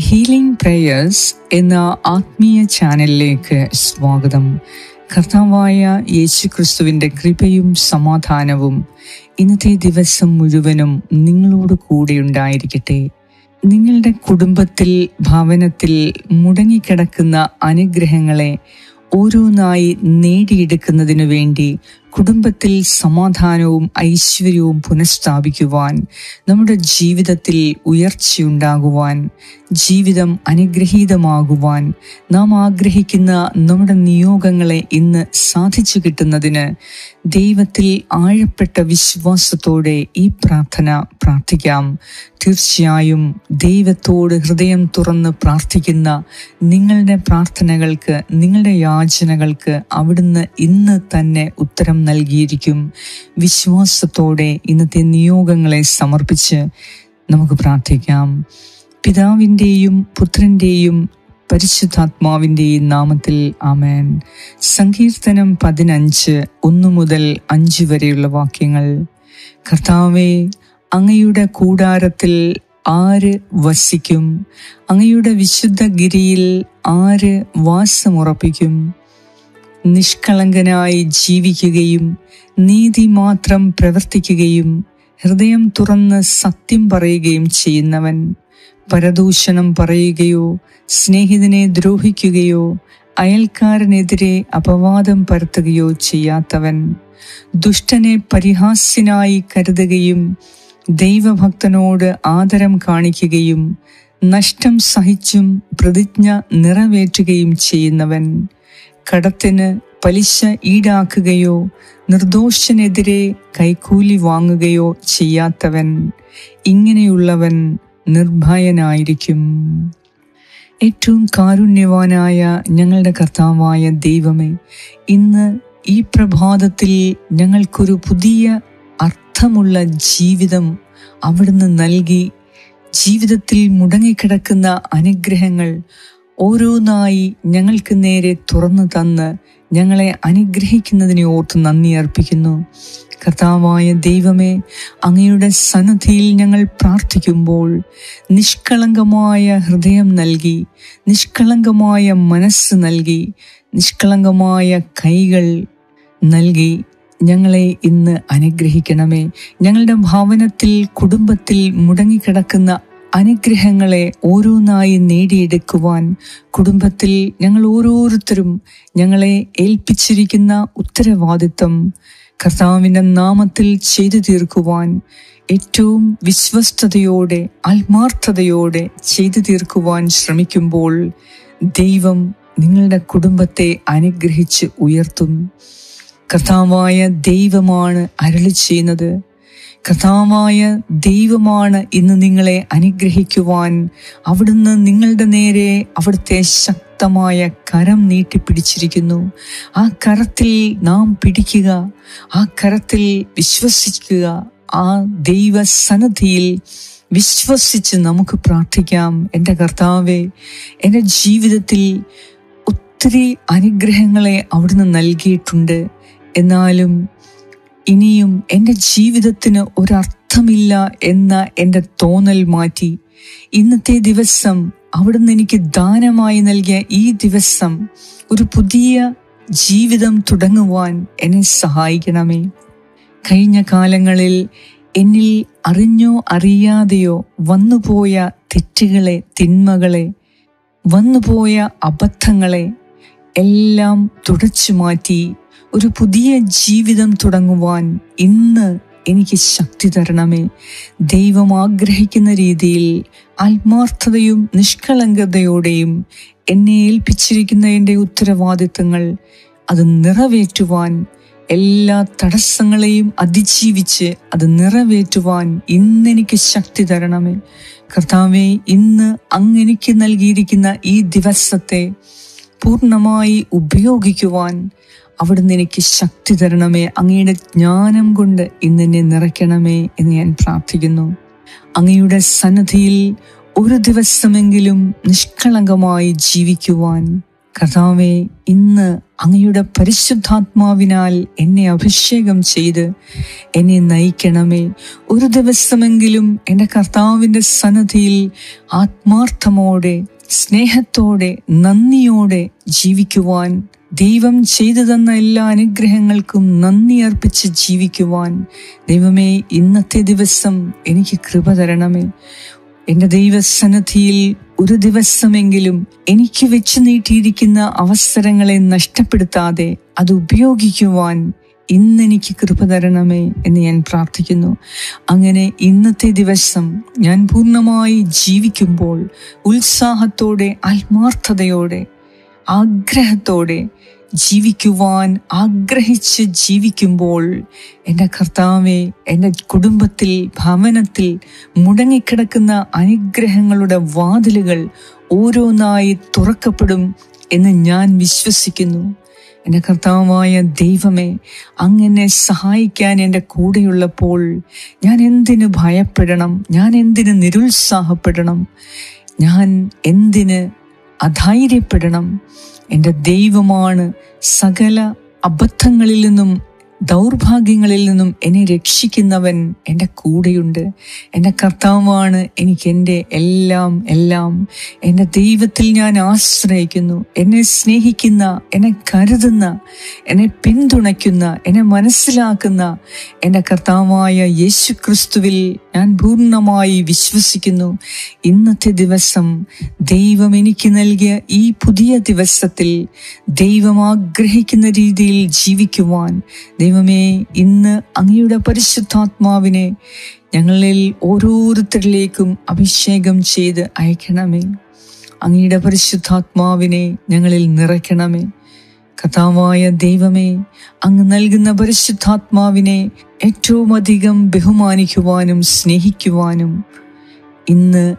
Healing prayers എന്ന ആത്മീയ ചാനലിലേക്ക് സ്വാഗതം. കർത്താവായ യേശു ക്രിസ്തുവിന്റെ കൃപയും സമാധാനവും ഇന്നത്തെ ദിവസം മുഴുവനും നിങ്ങളോട് കൂടെ ഉണ്ടായിരിക്കട്ടെ. നിങ്ങളുടെ കുടുംബത്തിൽ ഭവനത്തിൽ മുടങ്ങിക്കിടക്കുന്ന അനുഗ്രഹങ്ങളെ ഓരോന്നായി നേടിയെടുക്കുന്നതിനു വേണ്ടി കുടുംബത്തിൽ സമാധാനവും ഐശ്വര്യവും പുനഃസ്ഥാപിക്കുവാൻ നമ്മുടെ ജീവിതത്തിൽ ഉയർച്ചയുണ്ടാകുവാൻ ജീവിതം അനുഗ്രഹീതമാകുവാൻ നാം ആഗ്രഹിക്കുന്ന നമ്മുടെ നിയോഗങ്ങളെ ഇന്ന് സാധിച്ചു കിട്ടുന്നതിന് ദൈവത്തിൽ ആഴപ്പെട്ട വിശ്വാസത്തോടെ ഈ പ്രാർത്ഥന പ്രാർത്ഥിക്കാം. തീർച്ചയായും ദൈവത്തോട് ഹൃദയം തുറന്ന് പ്രാർത്ഥിക്കുന്ന നിങ്ങളുടെ പ്രാർത്ഥനകൾക്ക് നിങ്ങളുടെ യാചനകൾക്ക് അവിടുന്ന് ഇന്ന് തന്നെ ഉത്തരം നൽകിയിരിക്കും. വിശ്വാസത്തോടെ ഇന്നത്തെ നിയോഗങ്ങളെ സമർപ്പിച്ച് നമുക്ക് പ്രാർത്ഥിക്കാം. പിതാവിന്റെയും പുത്രന്റെയും പരിശുദ്ധാത്മാവിന്റെയും നാമത്തിൽ ആമേൻ. സങ്കീർത്തനം പതിനഞ്ച് ഒന്നു മുതൽ അഞ്ച് വരെയുള്ള വാക്യങ്ങൾ. കർത്താവെ അങ്ങയുടെ കൂടാരത്തിൽ ആര് വസിക്കും? അങ്ങയുടെ വിശുദ്ധ ഗിരിയിൽ ആര് വാസമുറപ്പിക്കും? നിഷ്കളങ്കനായി ജീവിക്കുകയും നീതി മാത്രം പ്രവർത്തിക്കുകയും ഹൃദയം തുറന്ന് സത്യം പറയുകയും ചെയ്യുന്നവൻ. പരദൂഷണം പറയുകയോ സ്നേഹിതനെ ദ്രോഹിക്കുകയോ അയൽക്കാരനെതിരെ അപവാദം പരത്തുകയോ ചെയ്യാത്തവൻ. ദുഷ്ടനെ പരിഹാസ്യനായി കരുതുകയും ദൈവഭക്തനോട് ആദരം കാണിക്കുകയും നഷ്ടം സഹിച്ചും പ്രതിജ്ഞ നിറവേറ്റുകയും ചെയ്യുന്നവൻ. കടത്തിന് പലിശ ഈടാക്കുകയോ നിർദോഷനെതിരെ കൈക്കൂലി വാങ്ങുകയോ ചെയ്യാത്തവൻ ഇങ്ങനെയുള്ളവൻ നിർഭയനായിരിക്കും. ഏറ്റവും കാരുണ്യവാനായ ഞങ്ങളുടെ കർത്താവായ ദൈവമേ ഇന്ന് ഈ പ്രഭാതത്തിൽ ഞങ്ങൾക്കൊരു പുതിയ അർത്ഥമുള്ള ജീവിതം അവിടുന്ന് നൽകി ജീവിതത്തിൽ മുടങ്ങിക്കിടക്കുന്ന അനുഗ്രഹങ്ങൾ ഓരോന്നായി ഞങ്ങൾക്ക് നേരെ തുറന്നു തന്ന് ഞങ്ങളെ അനുഗ്രഹിക്കുന്നതിനെ ഓർത്ത് നന്ദി അർപ്പിക്കുന്നു. കർത്താവായ ദൈവമേ അങ്ങയുടെ സന്നദ്ധിയിൽ ഞങ്ങൾ പ്രാർത്ഥിക്കുമ്പോൾ നിഷ്കളങ്കമായ ഹൃദയം നൽകി നിഷ്കളങ്കമായ മനസ്സ് നൽകി നിഷ്കളങ്കമായ കൈകൾ നൽകി ഞങ്ങളെ ഇന്ന് അനുഗ്രഹിക്കണമേ. ഞങ്ങളുടെ ഭവനത്തിൽ കുടുംബത്തിൽ മുടങ്ങിക്കിടക്കുന്ന അനുഗ്രഹങ്ങളെ ഓരോന്നായി നേടിയെടുക്കുവാൻ കുടുംബത്തിൽ ഞങ്ങൾ ഓരോരുത്തരും ഞങ്ങളെ ഏൽപ്പിച്ചിരിക്കുന്ന ഉത്തരവാദിത്തം കർത്താവിന്റെ നാമത്തിൽ ചെയ്തു തീർക്കുവാൻ ഏറ്റവും വിശ്വസ്തയോടെ ആത്മാർത്ഥതയോടെ ചെയ്തു തീർക്കുവാൻ ശ്രമിക്കുമ്പോൾ ദൈവം നിങ്ങളുടെ കുടുംബത്തെ അനുഗ്രഹിച്ച് ഉയർത്തും. കർത്താവായ ദൈവമാണ് അരളി ചെയ്യുന്നത്. കർത്താവായ ദൈവമാണ് ഇന്ന് നിങ്ങളെ അനുഗ്രഹിക്കുവാൻ. അവിടുന്ന് നിങ്ങളുടെ നേരെ അവിടുത്തെ ശക്തമായ കരം നീട്ടിപ്പിടിച്ചിരിക്കുന്നു. ആ കരത്തിൽ നാം പിടിക്കുക ആ കരത്തിൽ വിശ്വസിക്കുക ആ ദൈവസന്നദ്ധിയിൽ വിശ്വസിച്ച് നമുക്ക് പ്രാർത്ഥിക്കാം. എന്റെ കർത്താവെ എന്റെ ജീവിതത്തിൽ ഒത്തിരി അനുഗ്രഹങ്ങളെ അവിടുന്ന് നൽകിയിട്ടുണ്ട്. എന്നാലും ഇനിയും എന്റെ ജീവിതത്തിന് ഒരർത്ഥമില്ല എന്ന എന്റെ തോന്നൽ മാറ്റി. ഇന്നത്തെ ദിവസം അവിടുന്ന് എനിക്ക് ദാനമായി നൽകിയ ഈ ദിവസം ഒരു പുതിയ ജീവിതം തുടങ്ങുവാൻ എന്നെ സഹായിക്കണമേ. കഴിഞ്ഞ കാലങ്ങളിൽ എന്നിൽ അറിഞ്ഞോ അറിയാതെയോ വന്നുപോയ തെറ്റുകളെ തിന്മകളെ വന്നുപോയ അബദ്ധങ്ങളെ എല്ലാം തുടച്ചു മാറ്റി ഒരു പുതിയ ജീവിതം തുടങ്ങുവാൻ ഇന്ന് എനിക്ക് ശക്തി തരണമേ. ദൈവം ആഗ്രഹിക്കുന്ന രീതിയിൽ ആത്മാർത്ഥതയും നിഷ്കളങ്കതയോടെയും എന്നെ ഏൽപ്പിച്ചിരിക്കുന്ന എന്റെ ഉത്തരവാദിത്തങ്ങൾ അത് നിറവേറ്റുവാൻ എല്ലാ തടസ്സങ്ങളെയും അതിജീവിച്ച് അത് നിറവേറ്റുവാൻ ഇന്നെനിക്ക് ശക്തി തരണമേ. കർത്താവെ ഇന്ന് അങ്ങെനിക്ക് നൽകിയിരിക്കുന്ന ഈ ദിവസത്തെ പൂർണമായി ഉപയോഗിക്കുവാൻ അവിടുന്ന് എനിക്ക് ശക്തി തരണമേ. അങ്ങയുടെ ജ്ഞാനം കൊണ്ട് ഇന്നെന്നെ നിറയ്ക്കണമേ എന്ന് ഞാൻ പ്രാർത്ഥിക്കുന്നു. അങ്ങയുടെ സന്നദ്ധിയിൽ ഒരു ദിവസമെങ്കിലും നിഷ്കളങ്കമായി ജീവിക്കുവാൻ കർത്താവെ ഇന്ന് അങ്ങയുടെ പരിശുദ്ധാത്മാവിനാൽ എന്നെ അഭിഷേകം ചെയ്ത് എന്നെ നയിക്കണമേ. ഒരു ദിവസമെങ്കിലും എന്റെ കർത്താവിന്റെ സന്നദ്ധിയിൽ ആത്മാർത്ഥമോടെ സ്നേഹത്തോടെ നന്ദിയോടെ ജീവിക്കുവാൻ ദൈവം ചെയ്തു തന്ന എല്ലാ അനുഗ്രഹങ്ങൾക്കും നന്ദി അർപ്പിച്ച് ജീവിക്കുവാൻ. ദൈവമേ ഇന്നത്തെ ദിവസം എനിക്ക് കൃപ തരണമേ. എന്റെ ദൈവസന്നദ്ധിയിൽ ഒരു ദിവസമെങ്കിലും എനിക്ക് വെച്ച് നീട്ടിയിരിക്കുന്ന അവസരങ്ങളെ നഷ്ടപ്പെടുത്താതെ അത് ഉപയോഗിക്കുവാൻ ഇന്നെനിക്ക് കൃപ തരണമേ എന്ന് ഞാൻ പ്രാർത്ഥിക്കുന്നു. അങ്ങനെ ഇന്നത്തെ ദിവസം ഞാൻ പൂർണമായി ജീവിക്കുമ്പോൾ ഉത്സാഹത്തോടെ ആത്മാർത്ഥതയോടെ ആഗ്രഹത്തോടെ ജീവിക്കുവാൻ ആഗ്രഹിച്ച് ജീവിക്കുമ്പോൾ എന്റെ കർത്താവെ എന്റെ കുടുംബത്തിൽ ഭവനത്തിൽ മുടങ്ങിക്കിടക്കുന്ന അനുഗ്രഹങ്ങളുടെ വാതിലുകൾ ഓരോന്നായി തുറക്കപ്പെടും എന്ന് ഞാൻ വിശ്വസിക്കുന്നു. എന്റെ കർത്താവായ ദൈവമേ അങ്ങനെ സഹായിക്കാൻ എന്റെ കൂടെയുള്ളപ്പോൾ ഞാൻ എന്തിന് ഭയപ്പെടണം? ഞാൻ എന്തിന് നിരുത്സാഹപ്പെടണം? ഞാൻ എന്തിന് അധൈര്യപ്പെടണം. എന്റെ ദൈവമാണ് സകല അബദ്ധങ്ങളിൽ നിന്നും ദൗർഭാഗ്യങ്ങളിൽ നിന്നും എന്നെ രക്ഷിക്കുന്നവൻ എന്റെ കൂടെയുണ്ട്. എന്റെ കർത്താവാണ് എനിക്ക് എന്റെ എല്ലാം എല്ലാം. എന്റെ ദൈവത്തിൽ ഞാൻ ആശ്രയിക്കുന്നു. എന്നെ സ്നേഹിക്കുന്ന എന്നെ കരുതുന്ന എന്നെ പിന്തുണയ്ക്കുന്ന എന്നെ മനസ്സിലാക്കുന്ന എന്റെ കർത്താവായ യേശു ക്രിസ്തുവിൽ ഞാൻ പൂർണമായി വിശ്വസിക്കുന്നു. ഇന്നത്തെ ദിവസം ദൈവം എനിക്ക് നൽകിയ ഈ പുതിയ ദിവസത്തിൽ ദൈവം ആഗ്രഹിക്കുന്ന രീതിയിൽ ജീവിക്കുവാൻ ദൈവമേ ഇന്ന് അങ്ങയുടെ പരിശുദ്ധാത്മാവിനെ ഞങ്ങളിൽ ഓരോരുത്തരിലേക്കും അഭിഷേകം ചെയ്ത് അയക്കണമേ. അങ്ങയുടെ പരിശുദ്ധാത്മാവിനെ ഞങ്ങളിൽ നിറയ്ക്കണമേ. കഥാവായ ദൈവമേ അങ്ങ് നൽകുന്ന പരിശുദ്ധാത്മാവിനെ ഏറ്റവും അധികം ബഹുമാനിക്കുവാനും സ്നേഹിക്കുവാനും ഇന്ന്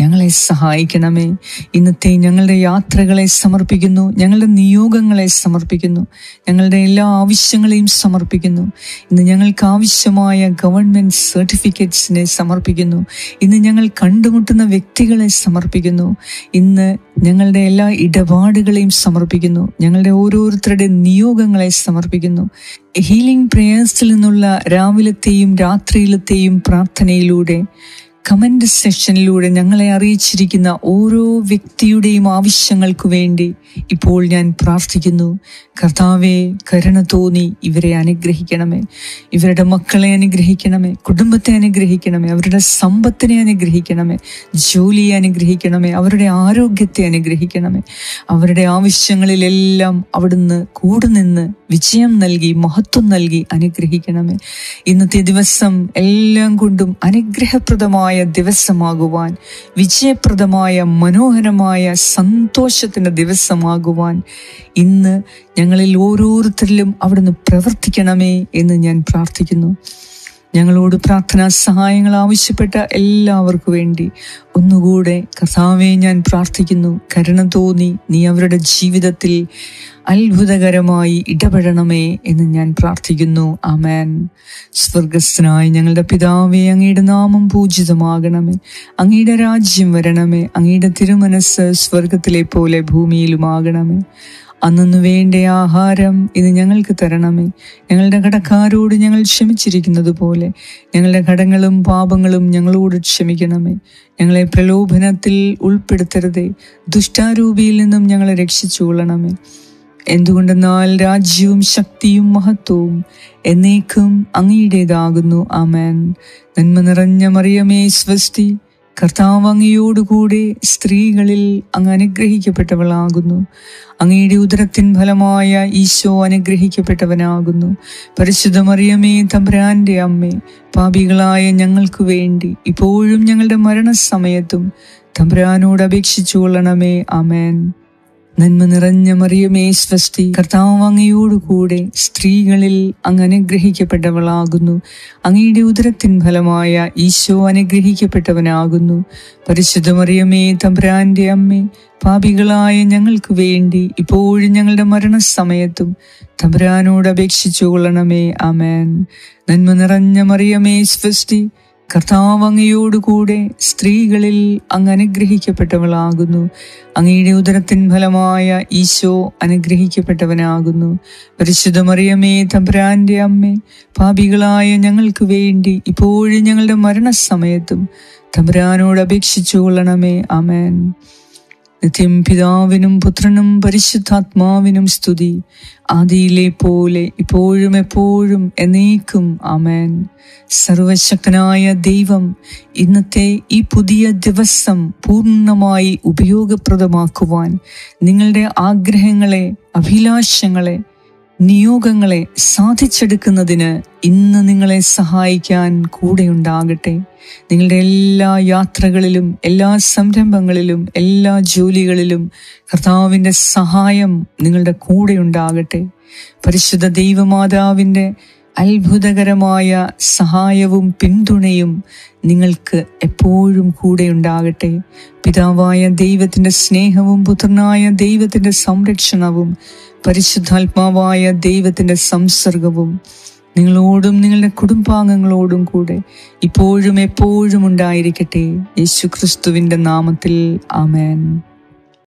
ഞങ്ങളെ സഹായിക്കണമേ. ഇന്നത്തെ ഞങ്ങളുടെ യാത്രകളെ സമർപ്പിക്കുന്നു. ഞങ്ങളുടെ നിയോഗങ്ങളെ സമർപ്പിക്കുന്നു. ഞങ്ങളുടെ എല്ലാ ആവശ്യങ്ങളെയും സമർപ്പിക്കുന്നു. ഇന്ന് ഞങ്ങൾക്ക് ആവശ്യമായ ഗവൺമെന്റ് സർട്ടിഫിക്കറ്റ്സിനെ സമർപ്പിക്കുന്നു. ഇന്ന് ഞങ്ങൾ കണ്ടുമുട്ടുന്ന വ്യക്തികളെ സമർപ്പിക്കുന്നു. ഇന്ന് ഞങ്ങളുടെ എല്ലാ ഇടപാടുകളെയും സമർപ്പിക്കുന്നു. ഞങ്ങളുടെ ഓരോരുത്തരുടെ നിയോഗങ്ങളെ സമർപ്പിക്കുന്നു. ഹീലിംഗ് പ്രേയേഴ്സിൽ നിന്നുള്ള രാവിലത്തെയും രാത്രിയിലത്തെയും പ്രാർത്ഥനയിലൂടെ കമന്റ് സെക്ഷനിലൂടെ ഞങ്ങളെ അറിയിച്ചിരിക്കുന്ന ഓരോ വ്യക്തിയുടെയും ആവശ്യങ്ങൾക്കു വേണ്ടി ഇപ്പോൾ ഞാൻ പ്രാർത്ഥിക്കുന്നു. കർത്താവെ കരുണ തോന്നി ഇവരെ അനുഗ്രഹിക്കണമേ. ഇവരുടെ മക്കളെ അനുഗ്രഹിക്കണമേ കുടുംബത്തെ അനുഗ്രഹിക്കണമേ അവരുടെ സമ്പത്തിനെ അനുഗ്രഹിക്കണമേ ജോലിയെ അനുഗ്രഹിക്കണമേ അവരുടെ ആരോഗ്യത്തെ അനുഗ്രഹിക്കണമേ. അവരുടെ ആവശ്യങ്ങളിലെല്ലാം അവിടുന്ന് കൂടെ നിന്ന് വിജയം നൽകി മഹത്വം നൽകി അനുഗ്രഹിക്കണമേ. ഇന്നത്തെ ദിവസം എല്ലാം കൊണ്ടും അനുഗ്രഹപ്രദമായ ദിവസമാകുവാൻ വിജയപ്രദമായ മനോഹരമായ സന്തോഷത്തിന്റെ ദിവസമാകുവാൻ ഇന്ന് ഞങ്ങളിൽ ഓരോരുത്തരിലും അവിടുന്ന് പ്രവർത്തിക്കണമേ എന്ന് ഞാൻ പ്രാർത്ഥിക്കുന്നു. ഞങ്ങളോട് പ്രാർത്ഥനാ സഹായങ്ങൾ ആവശ്യപ്പെട്ട എല്ലാവർക്കു വേണ്ടി ഒന്നുകൂടെ കർത്താവെ ഞാൻ പ്രാർത്ഥിക്കുന്നു. കരുണ തോന്നി നീ അവരുടെ ജീവിതത്തിൽ അത്ഭുതകരമായി ഇടപെടണമേ എന്ന് ഞാൻ പ്രാർത്ഥിക്കുന്നു. അമേൻ സ്വർഗസ്ഥനായി ഞങ്ങളുടെ പിതാവെ അങ്ങയുടെ നാമം പൂജിതമാകണമേ. അങ്ങയുടെ രാജ്യം വരണമേ. അങ്ങയുടെ തിരുമനസ് സ്വർഗത്തിലെ പോലെ ഭൂമിയിലുമാകണമേ. അന്നു വേണ്ട ആഹാരം ഇത് ഞങ്ങൾക്ക് തരണമേ. ഞങ്ങളുടെ കടക്കാരോട് ഞങ്ങൾ ക്ഷമിച്ചിരിക്കുന്നത് പോലെ. ഞങ്ങളുടെ കടങ്ങളും പാപങ്ങളും ഞങ്ങളോട് ക്ഷമിക്കണമേ. ഞങ്ങളെ പ്രലോഭനത്തിൽ ഉൾപ്പെടുത്തരുതേ. ദുഷ്ടാരൂപിയിൽ നിന്നും ഞങ്ങളെ രക്ഷിച്ചുകൊള്ളണമേ എന്തുകൊണ്ടെന്നാൽ രാജ്യവും ശക്തിയും മഹത്വവും എന്നേക്കും അങ്ങയുടേതാകുന്നു. ആമേൻ. നന്മ നിറഞ്ഞ മറിയമേ സ്വസ്തി. കർത്താവ് അങ്ങയോടുകൂടെ സ്ത്രീകളിൽ അങ്ങ് അനുഗ്രഹിക്കപ്പെട്ടവളാകുന്നു. അങ്ങയുടെ ഉദരത്തിൻ ഫലമായ ഈശോ അനുഗ്രഹിക്കപ്പെട്ടവനാകുന്നു. പരിശുദ്ധ മറിയമേ തമ്പ്രാന്റെ അമ്മേ പാപികളായ ഞങ്ങൾക്ക് വേണ്ടി ഇപ്പോഴും ഞങ്ങളുടെ മരണസമയത്തും തമ്പ്രാനോട് അപേക്ഷിച്ചു കൊള്ളണമേ ആമേൻ. നന്മ നിറഞ്ഞ മറിയമേ സ്വസ്തി കർത്താവ് അങ്ങയോടുകൂടെ സ്ത്രീകളിൽ അങ്ങ് അനുഗ്രഹിക്കപ്പെട്ടവളാകുന്നു അങ്ങയുടെ ഉദരത്തിൻ ഫലമായ ഈശോ അനുഗ്രഹിക്കപ്പെട്ടവനാകുന്നു. പരിശുദ്ധ മറിയമേ തമ്പ്രാന്റെ അമ്മേ പാപികളായ ഞങ്ങൾക്ക് വേണ്ടി ഇപ്പോഴും ഞങ്ങളുടെ മരണസമയത്തും തമ്പുരാനോട് അപേക്ഷിച്ചു കൊള്ളണമേ ആമേൻ. നന്മ നിറഞ്ഞ മറിയമേ സ്വസ്തി കർത്താവ് അങ്ങയോടുകൂടെ സ്ത്രീകളിൽ അങ്ങ് അനുഗ്രഹിക്കപ്പെട്ടവളാകുന്നു. അങ്ങയുടെ ഉദരത്തിൻ ഫലമായ ഈശോ അനുഗ്രഹിക്കപ്പെട്ടവനാകുന്നു. പരിശുദ്ധ മറിയമേ തമ്പുരാന്റെ അമ്മേ പാപികളായ ഞങ്ങൾക്ക് വേണ്ടി ഇപ്പോഴും ഞങ്ങളുടെ മരണസമയത്തും തമ്പുരാനോട് അപേക്ഷിച്ചു കൊള്ളണമേ അമേൻ നിത്യം പിതാവിനും പുത്രനും പരിശുദ്ധാത്മാവിനും സ്തുതി. ആദിയിലെ പോലെ ഇപ്പോഴും എപ്പോഴും എന്നേക്കും ആമേൻ. സർവശക്തനായ ദൈവം ഇന്നത്തെ ഈ പുതിയ ദിവസം പൂർണമായി ഉപയോഗപ്രദമാക്കുവാൻ നിങ്ങളുടെ ആഗ്രഹങ്ങളെ അഭിലാഷങ്ങളെ നിയോഗങ്ങളെ സാധിച്ചെടുക്കുന്നതിന് ഇന്ന് നിങ്ങളെ സഹായിക്കാൻ കൂടെയുണ്ടാകട്ടെ. നിങ്ങളുടെ എല്ലാ യാത്രകളിലും എല്ലാ സംരംഭങ്ങളിലും എല്ലാ ജോലികളിലും കർത്താവിന്റെ സഹായം നിങ്ങളുടെ കൂടെയുണ്ടാകട്ടെ. പരിശുദ്ധ ദൈവമാതാവിന്റെ അത്ഭുതകരമായ സഹായവും പിന്തുണയും നിങ്ങൾക്ക് എപ്പോഴും കൂടെ ഉണ്ടാകട്ടെ. പിതാവായ ദൈവത്തിന്റെ സ്നേഹവും പുത്രനായ ദൈവത്തിന്റെ സംരക്ഷണവും പരിശുദ്ധാത്മാവായ ദൈവത്തിന്റെ സംസർഗവും നിങ്ങളോടും നിങ്ങളുടെ കുടുംബാംഗങ്ങളോടും കൂടെ ഇപ്പോഴും എപ്പോഴും ഉണ്ടായിരിക്കട്ടെ. യേശു ക്രിസ്തുവിന്റെ നാമത്തിൽ ആമേൻ.